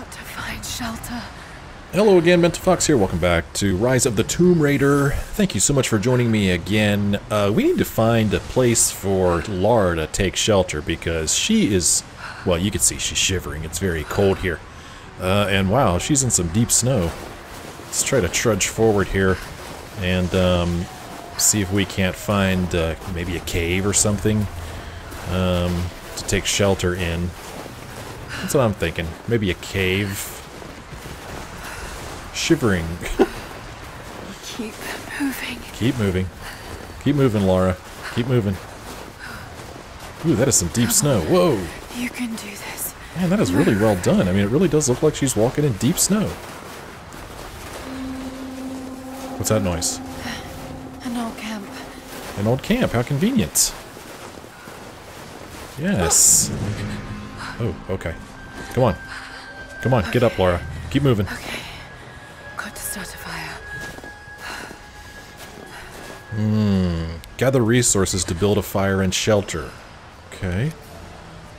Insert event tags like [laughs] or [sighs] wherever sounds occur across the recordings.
Got to find shelter. Hello again, Mental Fox here. Welcome back to Rise of the Tomb Raider. Thank you so much for joining me again. Uh, we need to find a place for Lara to take shelter because she is, well, you can see she's shivering. It's very cold here. Uh, and wow, she's in some deep snow. Let's try to trudge forward here and um, see if we can't find uh, maybe a cave or something um, to take shelter in. That's what I'm thinking. Maybe a cave shivering. [laughs] Keep moving. Keep moving. Keep moving, Lara. Keep moving. Ooh, that is some deep snow. Whoa! You can do this. Man, that is really well done. I mean, it really does look like she's walking in deep snow. What's that noise? An old camp. An old camp. How convenient. Yes. Oh, okay. Come on. Come on, get up, Laura. Keep moving. Okay. Got to start a fire. Hmm. Gather resources to build a fire and shelter. Okay.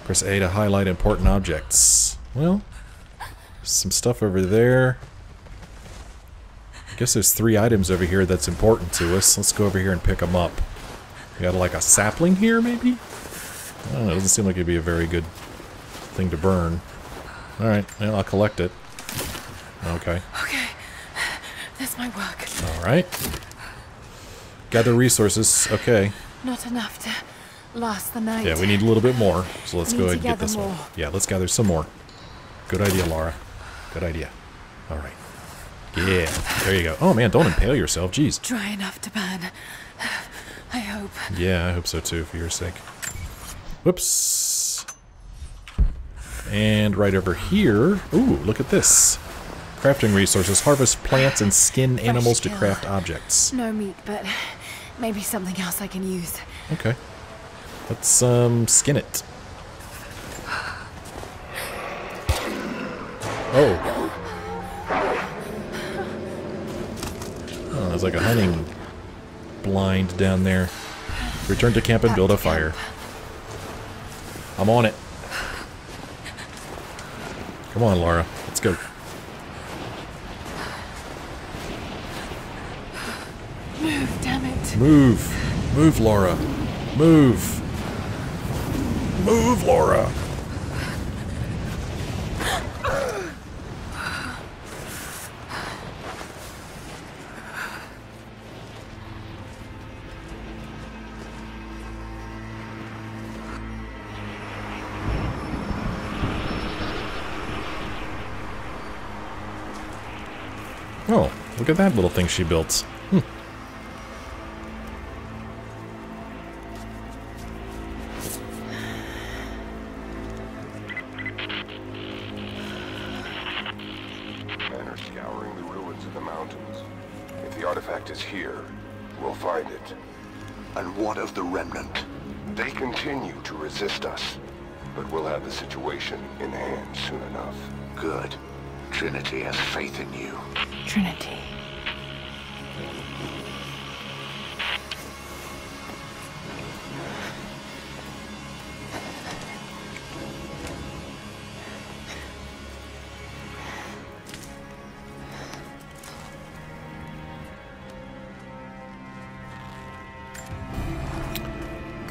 Press A to highlight important objects. Well, some stuff over there. I guess there's three items over here that's important to us. Let's go over here and pick them up. We got like a sapling here, maybe? I don't know, it doesn't seem like it'd be a very good thing to burn. Alright, well, I'll collect it. Okay. Okay. That's my work. Alright. Gather resources. Okay. Not enough to last the night. Yeah, we need a little bit more. So let's go ahead and get this one. Yeah, let's gather some more. Good idea, Laura. Good idea. All right. Yeah, there you go. Oh man, don't impale yourself. Jeez. Dry enough to burn. [sighs] I hope. Yeah, I hope so too, for your sake. Whoops. And right over here. Ooh, look at this. Crafting resources. Harvest plants and skin animals to craft objects. No meat, but maybe something else I can use. Okay. Let's um skin it. Oh. Oh, there's like a hunting blind down there. Return to camp and build a fire. I'm on it. Come on, Laura. Let's go. Move, damn it. Move. Move, Laura. Move. Move, Laura. Look at that little thing she built.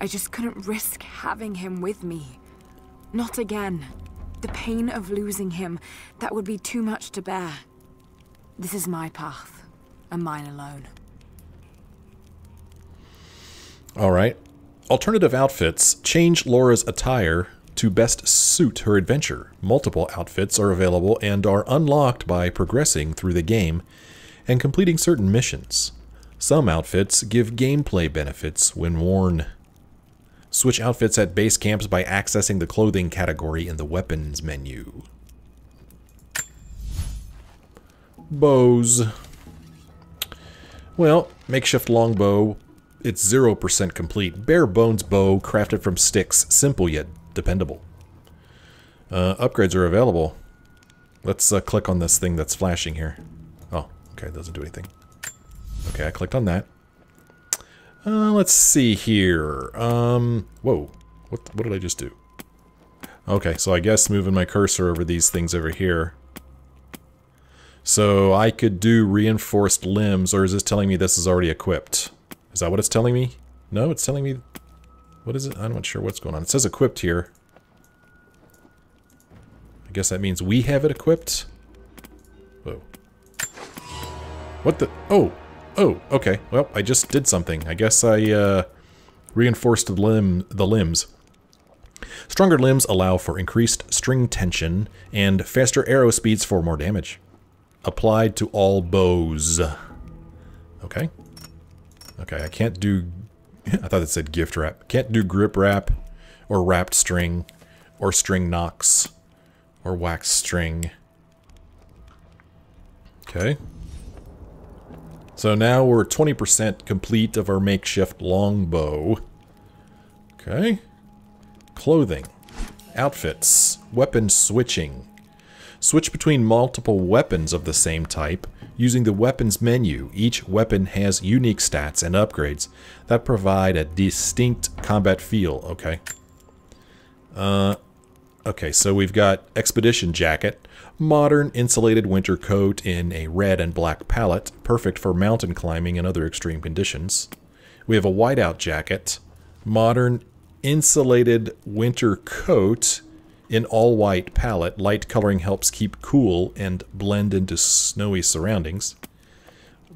I. Just couldn't risk having him with me. Not again. The pain of losing him, that would be too much to bear. This is my path, and mine alone. All right. Alternative outfits. Change Laura's attire to best suit her adventure. Multiple outfits are available and are unlocked by progressing through the game and completing certain missions. Some outfits give gameplay benefits when worn. Switch outfits at base camps by accessing the clothing category in the weapons menu. Bows. Well, makeshift longbow. It's 0% complete. Bare bones bow crafted from sticks. Simple yet dependable. Uh, upgrades are available. Let's uh, click on this thing that's flashing here. Oh, okay, it doesn't do anything. Okay, I clicked on that. Uh, let's see here. Um, whoa. What, what did I just do? Okay, so I guess moving my cursor over these things over here. So I could do reinforced limbs, or is this telling me this is already equipped? Is that what it's telling me? No, it's telling me... What is it? I'm not sure what's going on. It says equipped here. I guess that means we have it equipped? Whoa. What the... Oh! Oh, okay. Well, I just did something. I guess I, uh, reinforced the, limb, the limbs. Stronger limbs allow for increased string tension and faster arrow speeds for more damage. Applied to all bows. Okay. Okay, I can't do... [laughs] I thought it said gift wrap. Can't do grip wrap, or wrapped string, or string knocks, or wax string. Okay. So now we're 20% complete of our makeshift longbow. Okay. Clothing. Outfits. Weapon switching. Switch between multiple weapons of the same type using the weapons menu. Each weapon has unique stats and upgrades that provide a distinct combat feel. Okay. Uh, okay, so we've got Expedition Jacket. Modern insulated winter coat in a red and black palette, perfect for mountain climbing and other extreme conditions. We have a whiteout jacket. Modern insulated winter coat in all white palette. Light coloring helps keep cool and blend into snowy surroundings.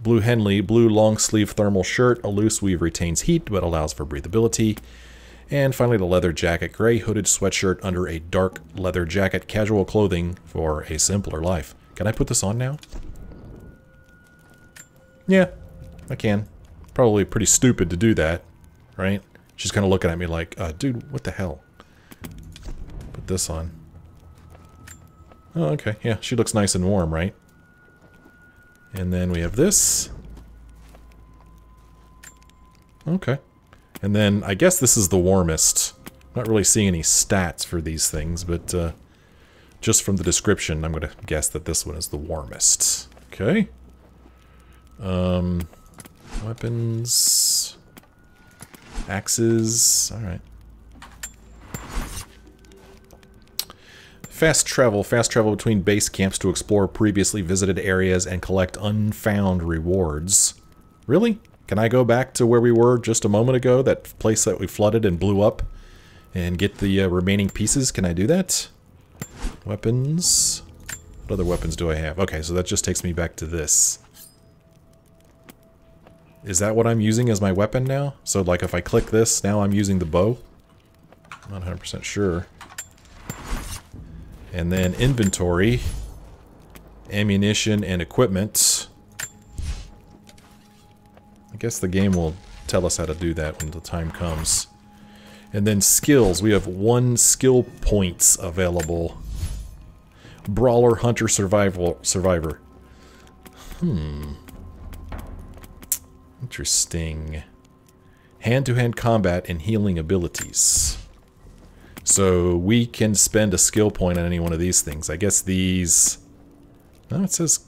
Blue Henley, blue long sleeve thermal shirt. A loose weave retains heat but allows for breathability. And finally the leather jacket, gray hooded sweatshirt under a dark leather jacket, casual clothing for a simpler life. Can I put this on now? Yeah, I can. Probably pretty stupid to do that, right? She's kind of looking at me like, uh, dude, what the hell? Put this on. Oh, okay. Yeah, she looks nice and warm, right? And then we have this. Okay. And then I guess this is the warmest. Not really seeing any stats for these things, but uh, just from the description, I'm going to guess that this one is the warmest. Okay. Um, weapons, axes. All right. Fast travel. Fast travel between base camps to explore previously visited areas and collect unfound rewards. Really? Can I go back to where we were just a moment ago, that place that we flooded and blew up, and get the uh, remaining pieces? Can I do that? Weapons. What other weapons do I have? Okay, so that just takes me back to this. Is that what I'm using as my weapon now? So, like, if I click this, now I'm using the bow? I'm not 100% sure. And then inventory, ammunition, and equipment. Guess the game will tell us how to do that when the time comes. And then skills. We have one skill points available. Brawler, Hunter, Survival, Survivor. Hmm. Interesting. Hand-to-hand -hand combat and healing abilities. So we can spend a skill point on any one of these things. I guess these... No, it says...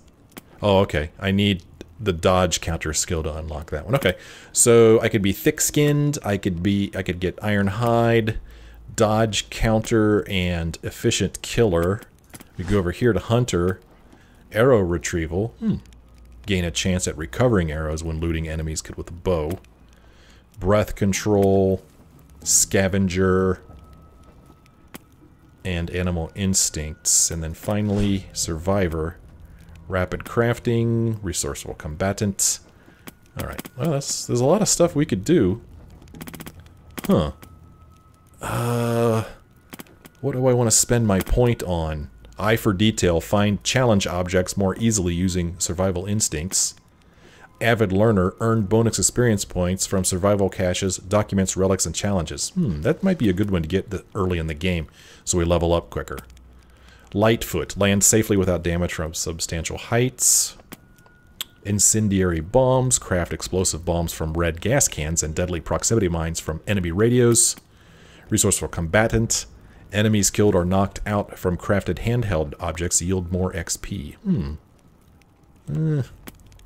Oh, okay. I need the dodge counter skill to unlock that one. Okay, so I could be thick-skinned. I could be. I could get iron hide, dodge counter, and efficient killer. We go over here to hunter, arrow retrieval. Hmm. Gain a chance at recovering arrows when looting enemies could with a bow. Breath control, scavenger, and animal instincts. And then finally, survivor. Rapid crafting, resourceful combatant. Alright, well, that's, there's a lot of stuff we could do. Huh. Uh, what do I want to spend my point on? Eye for detail, find challenge objects more easily using survival instincts. Avid learner, earn bonus experience points from survival caches, documents, relics, and challenges. Hmm, that might be a good one to get the, early in the game, so we level up quicker. Lightfoot, land safely without damage from substantial heights. Incendiary bombs, craft explosive bombs from red gas cans and deadly proximity mines from enemy radios. Resourceful combatant. Enemies killed or knocked out from crafted handheld objects yield more XP. Hmm. Eh.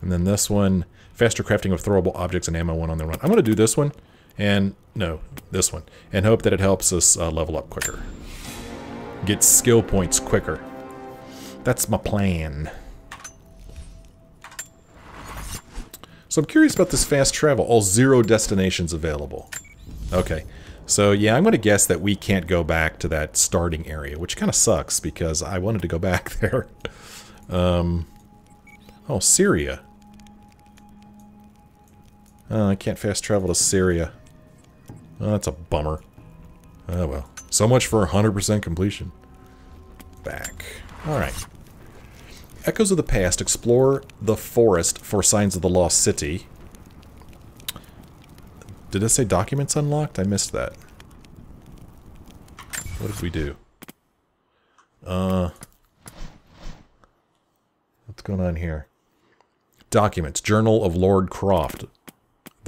And then this one, faster crafting of throwable objects and ammo one on the run. I'm going to do this one, and no, this one, and hope that it helps us uh, level up quicker. Get skill points quicker. That's my plan. So I'm curious about this fast travel. All zero destinations available. Okay. So yeah, I'm going to guess that we can't go back to that starting area, which kind of sucks because I wanted to go [laughs] back there. um, oh, Syria. Oh, I can't fast travel to Syria. Oh, that's a bummer. Oh well. So much for 100% completion. Back. Alright. Echoes of the Past explore the forest for signs of the lost city. Did it say documents unlocked? I missed that. What did we do? Uh, what's going on here? Documents. Journal of Lord Croft.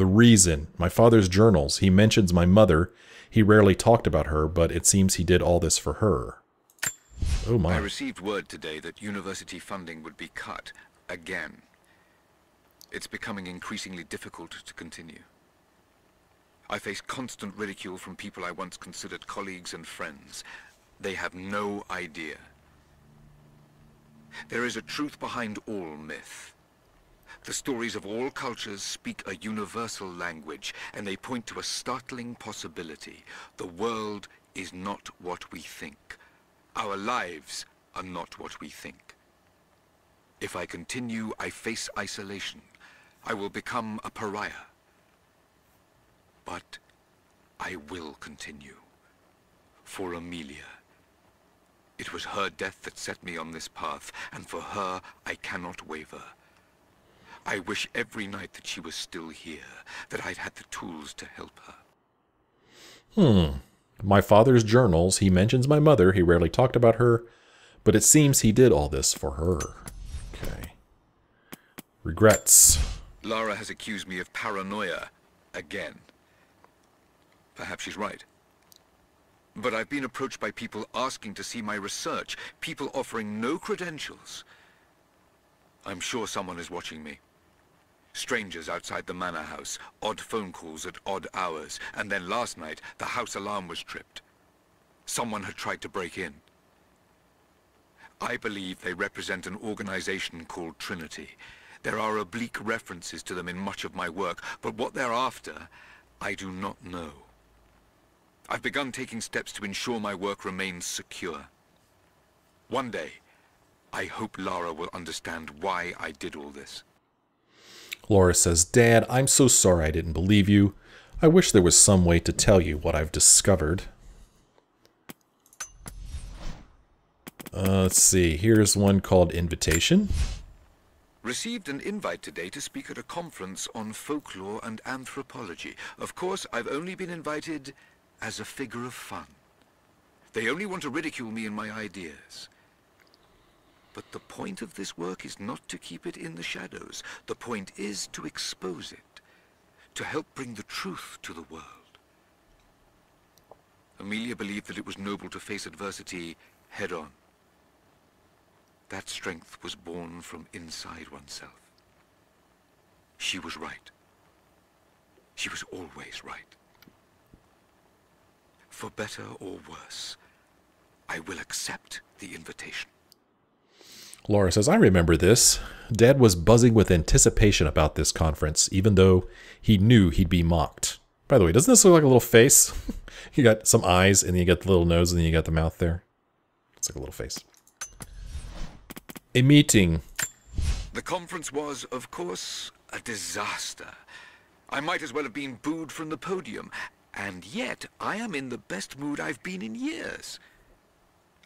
The reason. My father's journals. He mentions my mother. He rarely talked about her, but it seems he did all this for her. Oh my. I received word today that university funding would be cut again. It's becoming increasingly difficult to continue. I face constant ridicule from people I once considered colleagues and friends. They have no idea. There is a truth behind all myth. The stories of all cultures speak a universal language, and they point to a startling possibility. The world is not what we think. Our lives are not what we think. If I continue, I face isolation. I will become a pariah. But I will continue. For Amelia. It was her death that set me on this path, and for her I cannot waver. I wish every night that she was still here, that I'd had the tools to help her. Hmm. My father's journals, he mentions my mother, he rarely talked about her, but it seems he did all this for her. Okay. Regrets. Lara has accused me of paranoia again. Perhaps she's right. But I've been approached by people asking to see my research, people offering no credentials. I'm sure someone is watching me. Strangers outside the manor house, odd phone calls at odd hours, and then last night, the house alarm was tripped. Someone had tried to break in. I believe they represent an organization called Trinity. There are oblique references to them in much of my work, but what they're after, I do not know. I've begun taking steps to ensure my work remains secure. One day, I hope Lara will understand why I did all this. Laura says, Dad, I'm so sorry I didn't believe you. I wish there was some way to tell you what I've discovered. Uh, let's see, here's one called Invitation. Received an invite today to speak at a conference on folklore and anthropology. Of course, I've only been invited as a figure of fun. They only want to ridicule me and my ideas. But the point of this work is not to keep it in the shadows. The point is to expose it, to help bring the truth to the world. Amelia believed that it was noble to face adversity head-on. That strength was born from inside oneself. She was right. She was always right. For better or worse, I will accept the invitation. Laura says, I remember this. Dad was buzzing with anticipation about this conference, even though he knew he'd be mocked. By the way, doesn't this look like a little face? [laughs] you got some eyes, and then you got the little nose, and then you got the mouth there. It's like a little face. A meeting. The conference was, of course, a disaster. I might as well have been booed from the podium, and yet I am in the best mood I've been in years.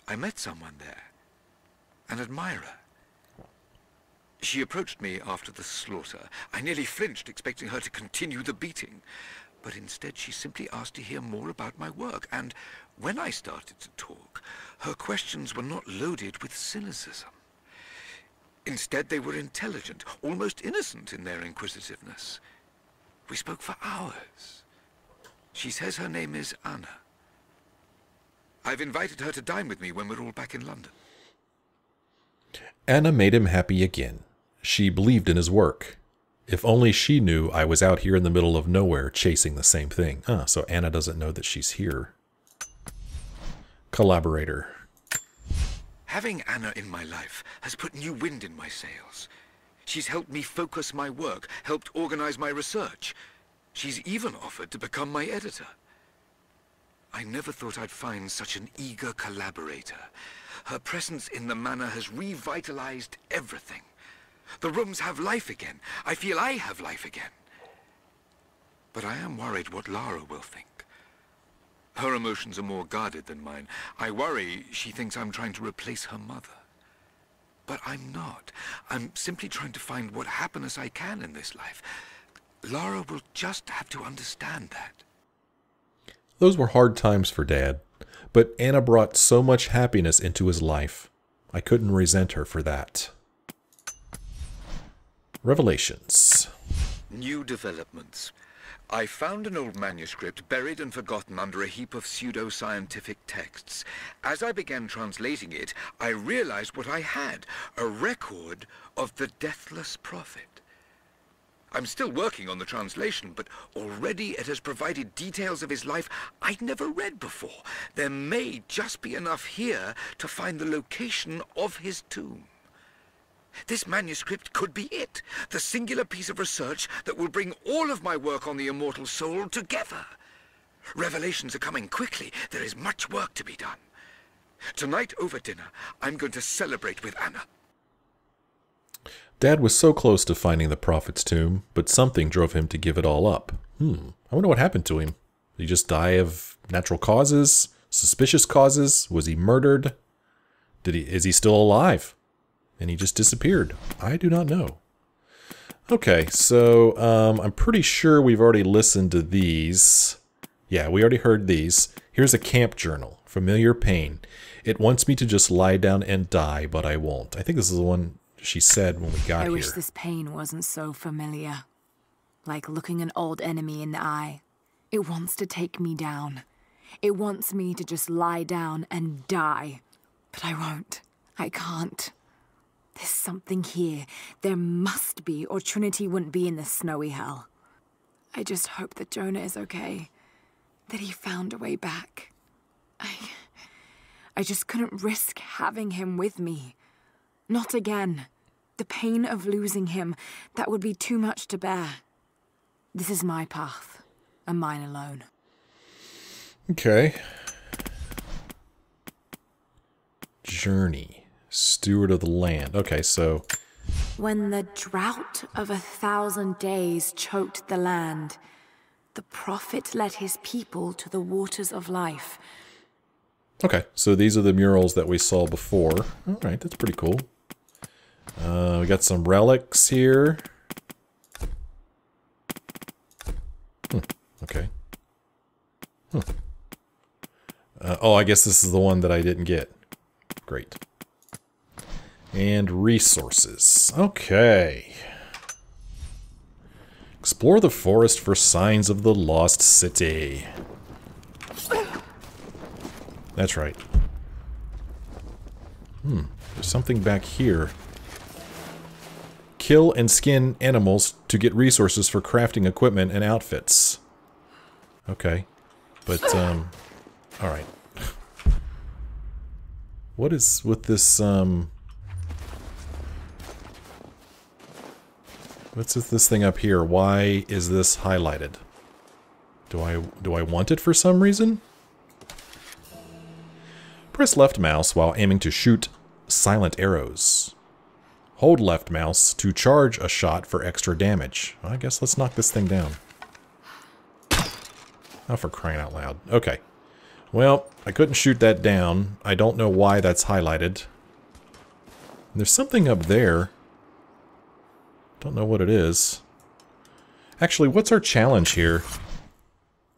I met someone there an admirer. She approached me after the slaughter. I nearly flinched, expecting her to continue the beating. But instead she simply asked to hear more about my work, and when I started to talk, her questions were not loaded with cynicism. Instead, they were intelligent, almost innocent in their inquisitiveness. We spoke for hours. She says her name is Anna. I've invited her to dine with me when we're all back in London. Anna made him happy again. She believed in his work. If only she knew I was out here in the middle of nowhere chasing the same thing. Ah, so Anna doesn't know that she's here. Collaborator. Having Anna in my life has put new wind in my sails. She's helped me focus my work, helped organize my research. She's even offered to become my editor. I never thought I'd find such an eager collaborator. Her presence in the manor has revitalized everything. The rooms have life again. I feel I have life again. But I am worried what Lara will think. Her emotions are more guarded than mine. I worry she thinks I'm trying to replace her mother. But I'm not. I'm simply trying to find what happiness I can in this life. Lara will just have to understand that. Those were hard times for Dad, but Anna brought so much happiness into his life. I couldn't resent her for that. Revelations. New developments. I found an old manuscript buried and forgotten under a heap of pseudo-scientific texts. As I began translating it, I realized what I had, a record of the Deathless Prophet. I'm still working on the translation, but already it has provided details of his life I'd never read before. There may just be enough here to find the location of his tomb. This manuscript could be it, the singular piece of research that will bring all of my work on the immortal soul together. Revelations are coming quickly. There is much work to be done. Tonight over dinner, I'm going to celebrate with Anna. Dad was so close to finding the prophet's tomb, but something drove him to give it all up. Hmm, I wonder what happened to him. Did he just die of natural causes? Suspicious causes? Was he murdered? Did he is he still alive? and he just disappeared. I do not know. Okay, so um, I'm pretty sure we've already listened to these. Yeah, we already heard these. Here's a camp journal. Familiar pain. It wants me to just lie down and die, but I won't. I think this is the one she said when we got I here. I wish this pain wasn't so familiar. Like looking an old enemy in the eye. It wants to take me down. It wants me to just lie down and die. But I won't. I can't. There's something here. There must be, or Trinity wouldn't be in this snowy hell. I just hope that Jonah is okay. That he found a way back. I. I just couldn't risk having him with me. Not again. The pain of losing him, that would be too much to bear. This is my path, and mine alone. Okay. Journey. Steward of the land. Okay, so When the drought of a thousand days choked the land, the prophet led his people to the waters of life. Okay, so these are the murals that we saw before. All right, that's pretty cool. Uh, we got some relics here. Hmm, okay. Hmm. Uh, oh, I guess this is the one that I didn't get. Great. And resources. Okay. Explore the forest for signs of the lost city. That's right. Hmm, there's something back here. Kill and skin animals to get resources for crafting equipment and outfits. Okay. But, [laughs] um, alright. [laughs] What is with this, um... What's with this thing up here? Why is this highlighted? Do I, do I want it for some reason? Press left mouse while aiming to shoot silent arrows. Hold left mouse to charge a shot for extra damage. I guess let's knock this thing down. Oh, for crying out loud. Okay. Well, I couldn't shoot that down. I don't know why that's highlighted. There's something up there. Don't know what it is. Actually, what's our challenge here?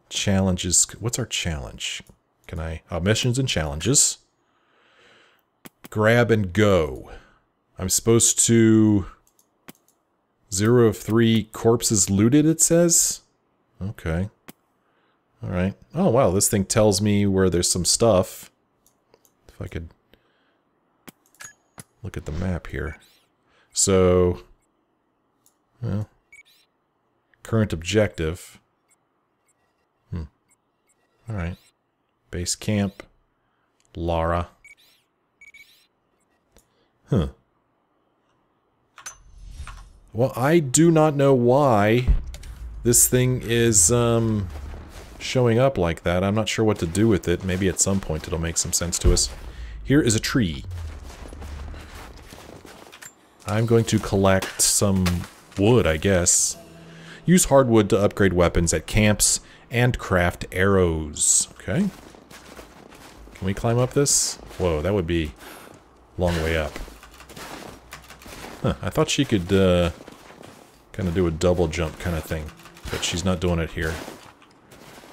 Challenges. What's our challenge? Can I... Oh, missions and challenges. Grab and go. I'm supposed to... Zero of three corpses looted, it says? Okay. Alright. Oh, wow, this thing tells me where there's some stuff. If I could look at the map here. So, well, current objective. Hmm. Alright. Base camp. Lara. Huh. Well, I do not know why this thing is um, showing up like that. I'm not sure what to do with it. Maybe at some point it'll make some sense to us. Here is a tree. I'm going to collect some wood, I guess. Use hardwood to upgrade weapons at camps and craft arrows. Okay. Can we climb up this? Whoa, that would be a long way up. Huh, I thought she could uh, kind of do a double jump kind of thing, but she's not doing it here.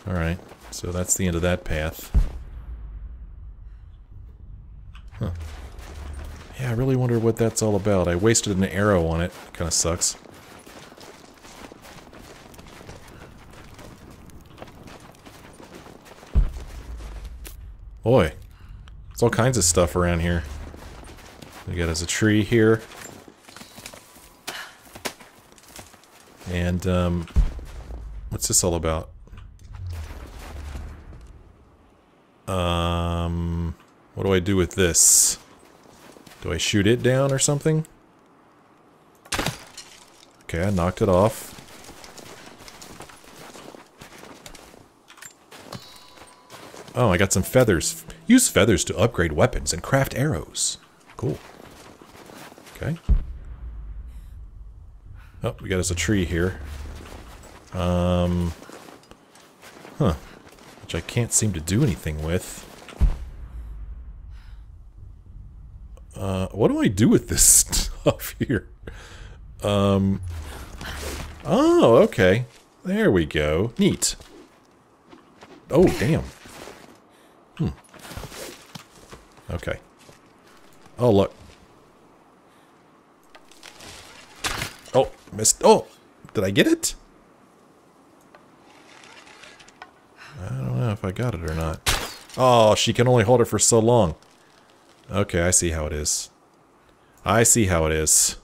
Alright, so that's the end of that path. Huh. Yeah, I really wonder what that's all about. I wasted an arrow on it. Kind of sucks. Boy, there's all kinds of stuff around here. We got us a tree here. And, um, what's this all about? Um, what do I do with this? Do I shoot it down or something? Okay, I knocked it off. Oh, I got some feathers. Use feathers to upgrade weapons and craft arrows. Cool. Okay. Oh, we got us a tree here. Um... Huh. Which I can't seem to do anything with. Uh, what do I do with this [laughs] stuff here? Um... Oh, okay. There we go. Neat. Oh, damn. Hmm. Okay. Oh, look. Oh, missed. Oh, did I get it? I don't know if I got it or not. Oh, she can only hold it for so long. Okay, I see how it is. I see how it is.